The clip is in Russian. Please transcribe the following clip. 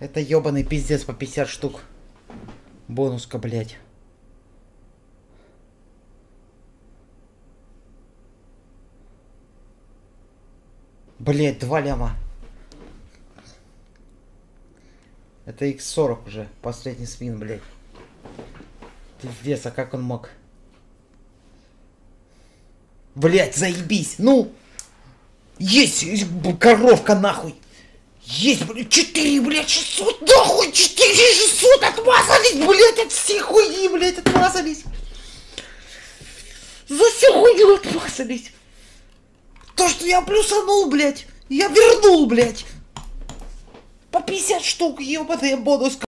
Это ебаный пиздец по 50 штук. Бонуска, блядь. Блять, два ляма. Это x40 уже. Последний свин, блядь. Пиздец, а как он мог? Блять, заебись! Ну! Есть! Коровка нахуй! Есть, блядь, 4, блядь, 600, нахуй, 4 600 отмазались, блядь, от всей хуйни, блядь, отмазались. За всю хуйню отмазались. То, что я плюсанул, блядь, я вернул, блядь. По 50 штук, ебаная бонус.